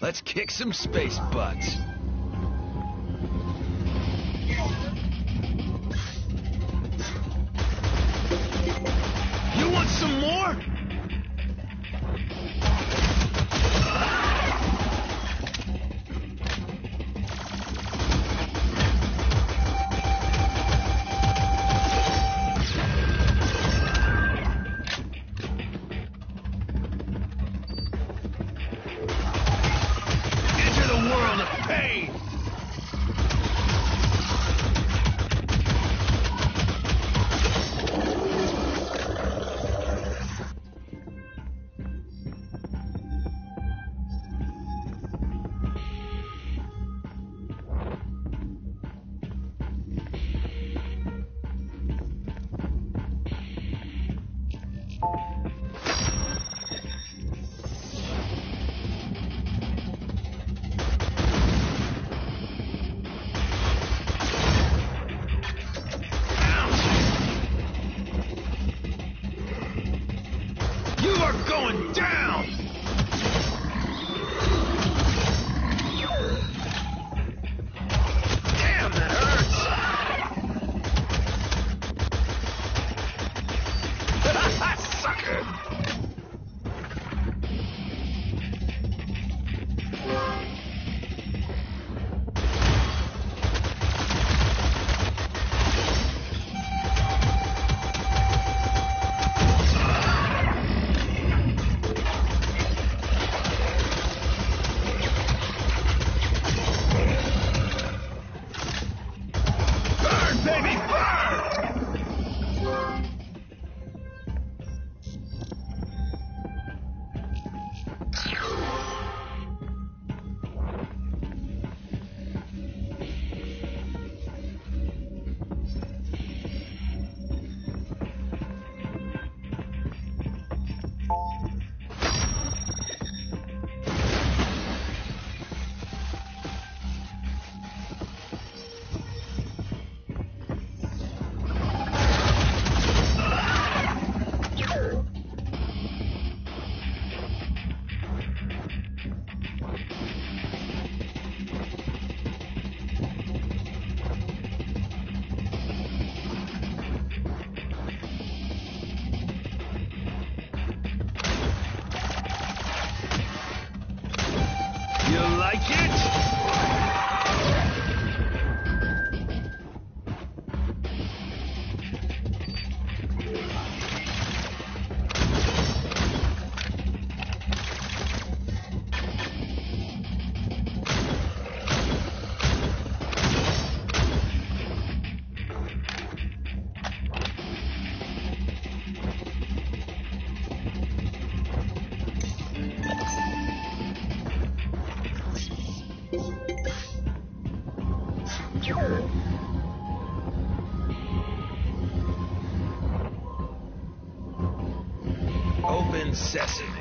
Let's kick some space butts. Like it? Open sesame.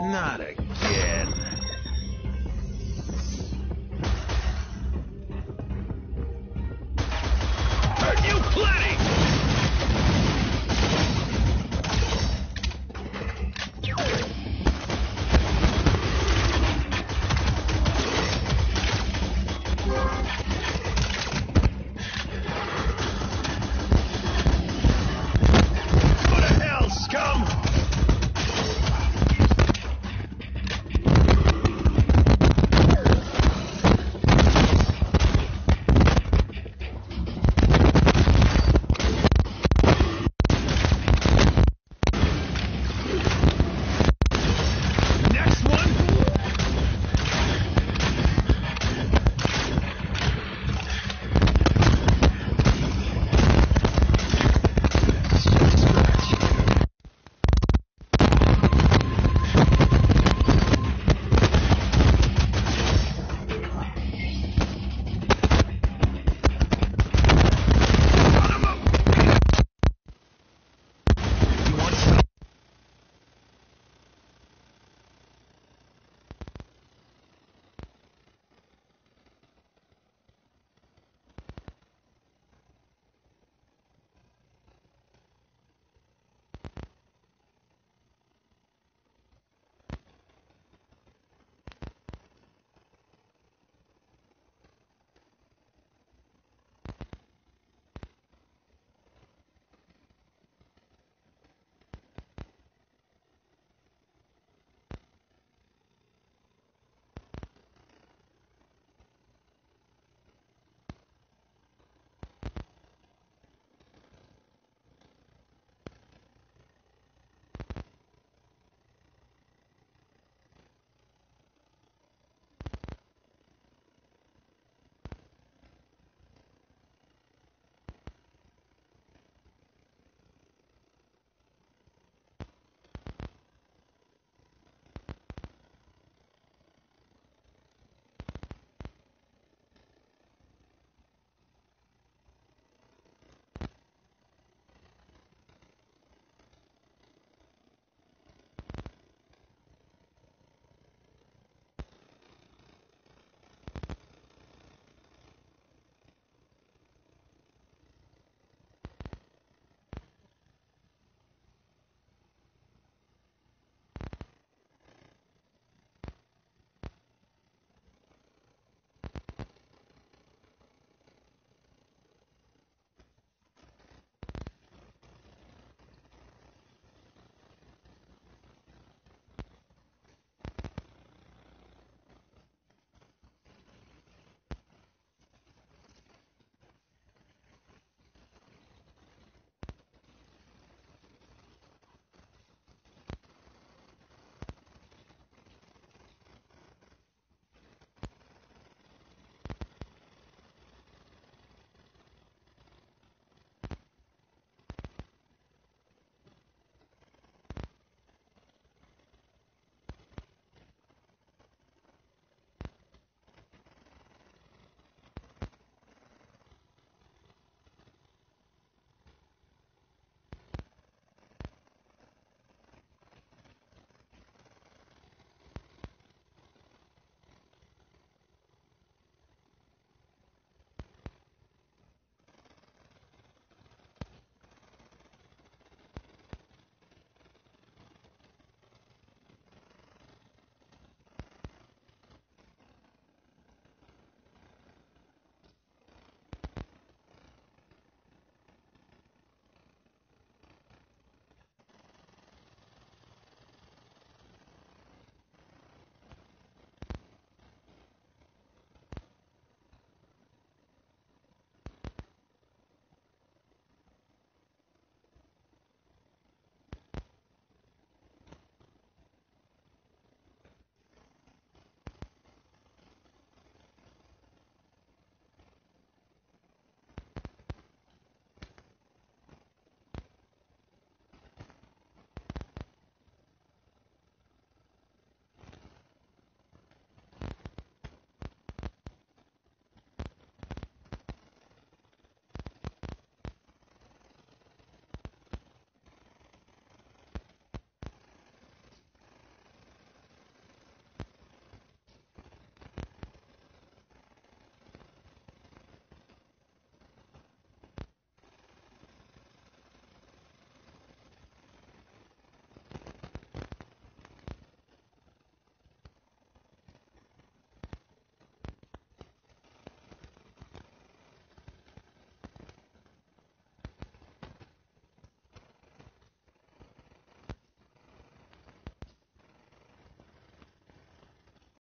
Not again.